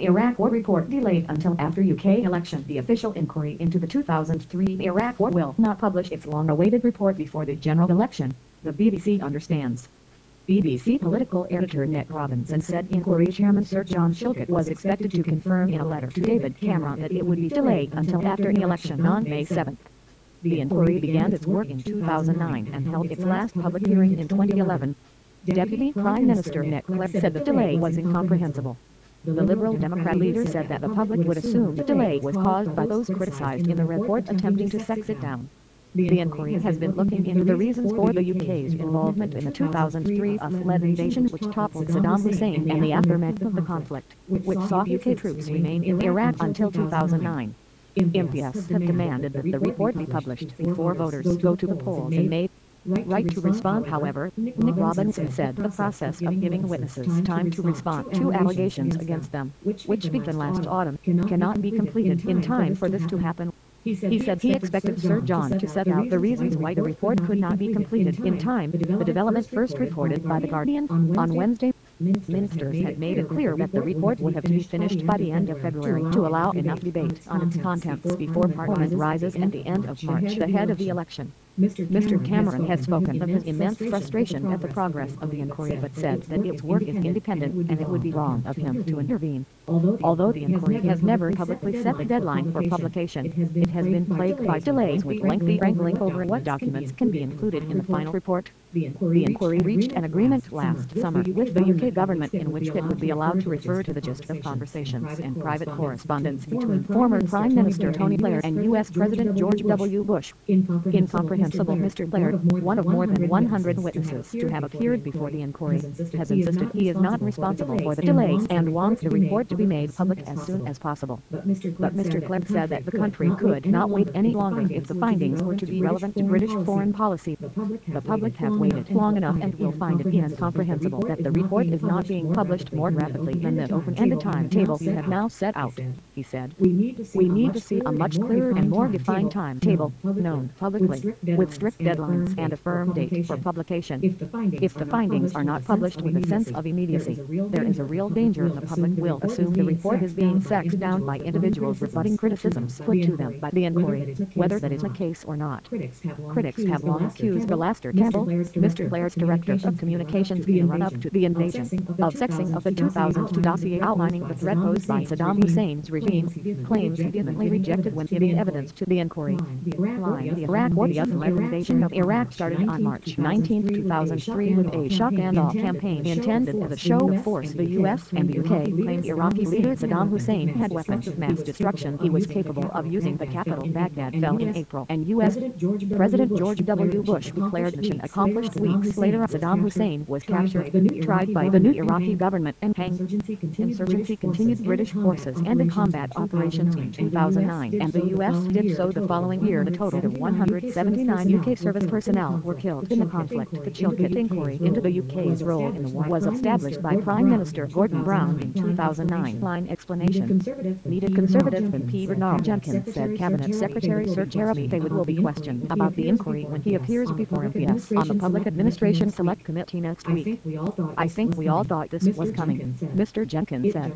Iraq War report delayed until after UK election. The official inquiry into the 2003 Iraq War will not publish its long-awaited report before the general election. The BBC understands. BBC political editor Nick Robinson said inquiry chairman Sir John Chilcot was expected to confirm in a letter to David Cameron that it would be delayed until after the election on May 7. The inquiry began its work in 2009 and held its last public hearing in 2011. Deputy Prime Minister Nick Clegg said the delay was incomprehensible. The Liberal Democrat leader said that the public would assume the delay was caused by those criticized in the report attempting to sex it down. The inquiry has been looking into the reasons for the UK's involvement in the 2003 US-led invasion which toppled Saddam Hussein and the aftermath of the conflict, which saw UK troops remain in Iraq until 2009. MPS have demanded that the report be published before voters go to the polls in May. Right to respond, however, Nick Robinson said the process of giving witnesses time to respond to allegations against them, which began last autumn, cannot be completed in time for this to happen. He said he expected Sir John to set out the reasons why the report could not be completed in time, the development first reported by The Guardian on Wednesday. Ministers had made it clear that the report would have to be finished by the end of February to allow enough debate on its contents before Parliament rises at the end of March ahead of the election. Mr. Cameron has spoken of his immense frustration at the progress of the inquiry but said that its work is independent and it would be wrong of him to intervene. Although the inquiry has never publicly set the deadline for publication, it has been plagued by delays with lengthy wrangling over what documents can be included in the final report. The inquiry reached an agreement last summer with the UK government in which it would be allowed to refer to the gist of conversations and private correspondence between former Prime Minister Tony Blair and US President George W. Bush. Mr. Blair, one of more than 100 witnesses to have appeared before the inquiry, has insisted he is not responsible for the delays and wants the report to be made public as soon as possible. But Mr. Clegg said that the country could not wait any longer if the findings were to be relevant to British foreign policy. The public have waited long enough and will find it incomprehensible that the report is not being published more rapidly than the open-ended timetable you have now set out, he said. We need to see a much clearer and more defined timetable, known publicly, with strict deadlines and a firm date for publication. If the findings are not published with a sense of immediacy, there is a real danger the public will assume the report is being sexed down by individuals rebutting criticisms put to them by the inquiry, whether that is the case or not. Critics have long accused Alastair Campbell, Mr. Blair's director of communications in the run-up to the invasion, of sexing of the 2002 dossier outlining the threat posed by Saddam Hussein's regime, claims he vehemently rejected when giving evidence to the inquiry. Line the Iraq War The invasion of Iraq started on March 19, 2003 with a shock-and-awe campaign intended as a show of force the U.S. and the U.K. claimed Iraqi leader Saddam Hussein had weapons of mass destruction he was capable of using the capital Baghdad fell in April and U.S. President George W. Bush declared mission accomplished weeks later Saddam Hussein was captured, tried by the new Iraqi government and hanged. Insurgency continued British forces and the combat operations in 2009 and the U.S. did so the following year a total of 179 UK service personnel were killed in the conflict. The Chilcot inquiry into the UK's role in the war was established by Prime Minister Gordon Brown in 2009. Line explanation. Needed Conservative MP Bernard Jenkins said Cabinet Secretary Sir Jeremy Heywood will be questioned about the inquiry when he appears before MPS on the Public Administration Select Committee next week. I think we all thought this was coming, Mr. Jenkins said.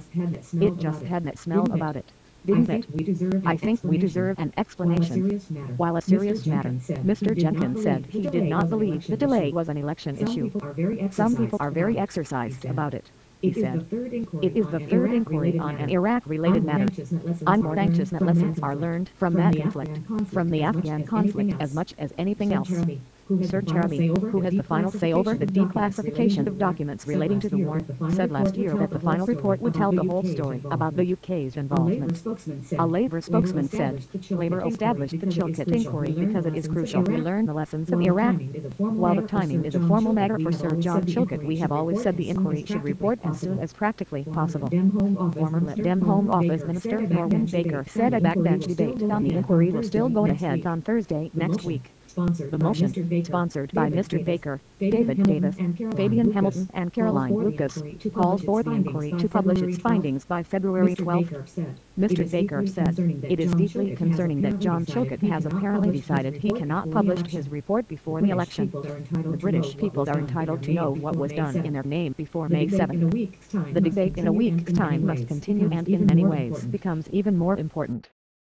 It just had that smell about it didn't it? I think we deserve an explanation. While a serious matter, Mr. Jenkins said he did not believe the delay was an election issue. Some people are very exercised about it. He said, it is the third inquiry on an Iraq-related matter. I'm more anxious that lessons are learned from that conflict, from the Afghan conflict as much as anything else. Sir Jeremy, who has the final say over the declassification of documents relating to the war, said last year that the final report would tell the whole story about the UK's involvement. A Labour spokesman said, Labour established the Chilcot inquiry because it is crucial we learn the lessons of Iraq. While the timing is a formal matter for Sir John Chilcot, we have always said the inquiry should report as soon as practically possible. Former Dem Home Office Minister Norman Baker said a backbench debate on the inquiry will still go ahead on Thursday next week. Sponsored The by motion. Baker, sponsored by Mr. Baker, David Davis, and Fabian Lucas, Hamilton, and call Caroline Lucas, to calls publish for the inquiry by to publish its 12th. findings by February Mr. 12th. Baker said, Mr. "It is Baker said, it is deeply concerning that John he has apparently decided he cannot publish his report before the election. people are entitled The British people are entitled to know what was done 7th. in their name before May debate in a week's time The must debate in a week's time must continue and in many ways becomes even more important.